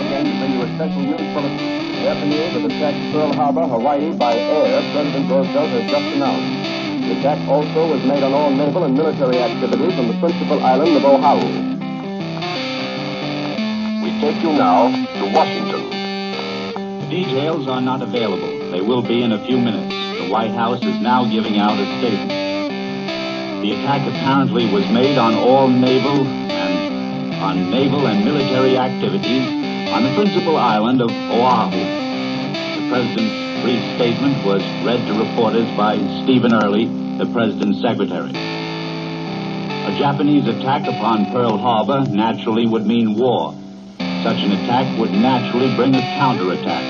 again to bring special news bulletin. The attacked Pearl Harbor, Hawaii by air, President Roosevelt has just announced. The attack also was made on all naval and military activities on the principal island of Oahu. We take you now to Washington. Details are not available. They will be in a few minutes. The White House is now giving out a statement. The attack apparently was made on all naval and on naval and military activities on the principal island of Oahu. The president's brief statement was read to reporters by Stephen Early, the president's secretary. A Japanese attack upon Pearl Harbor naturally would mean war. Such an attack would naturally bring a counterattack,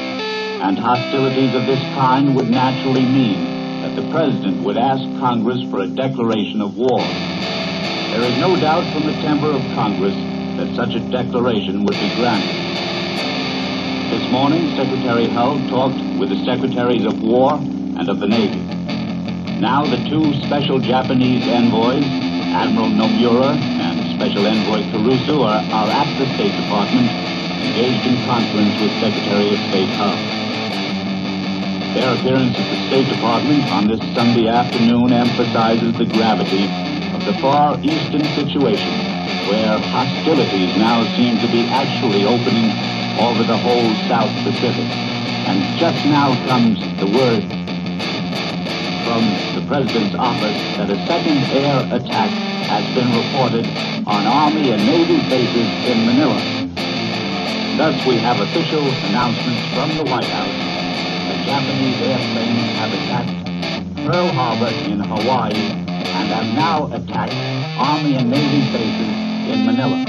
and hostilities of this kind would naturally mean that the President would ask Congress for a declaration of war. There is no doubt from the temper of Congress that such a declaration would be granted. Morning, Secretary Hull talked with the Secretaries of War and of the Navy. Now the two special Japanese envoys, Admiral Nomura and Special Envoy Kurusu, are, are at the State Department engaged in conference with Secretary of State Hull. Their appearance at the State Department on this Sunday afternoon emphasizes the gravity the Far Eastern situation, where hostilities now seem to be actually opening over the whole South Pacific. And just now comes the word from the President's office that a second air attack has been reported on Army and Navy bases in Manila. Thus, we have official announcements from the White House the Japanese airplanes have attacked Pearl Harbor in Hawaii have now attacked Army and Navy bases in Manila.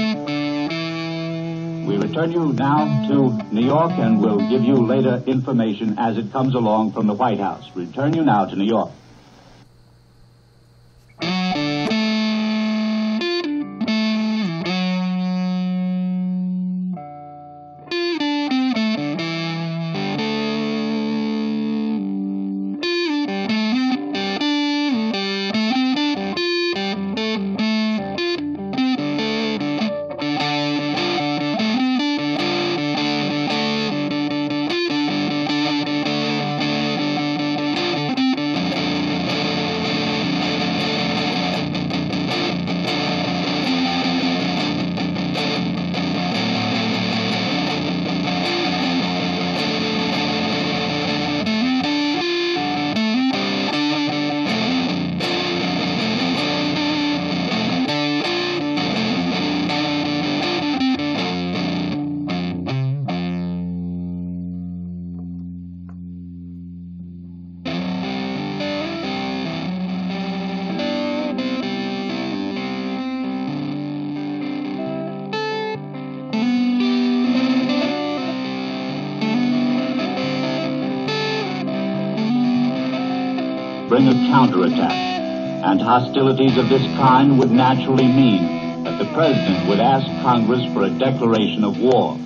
We return you now to New York and we'll give you later information as it comes along from the White House. Return you now to New York. Bring a counterattack, and hostilities of this kind would naturally mean that the President would ask Congress for a declaration of war.